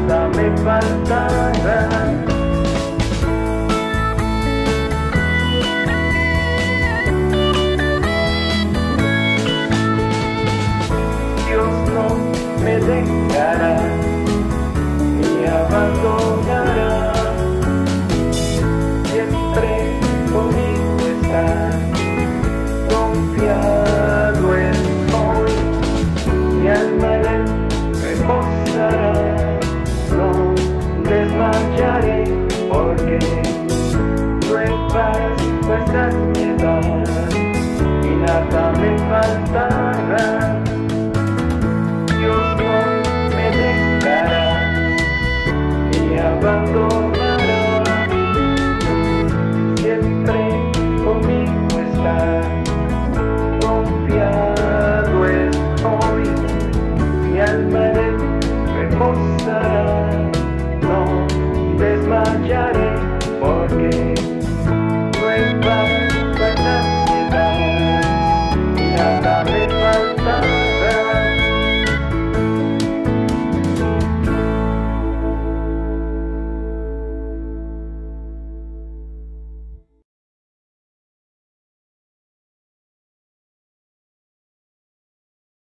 nada me faltará. alta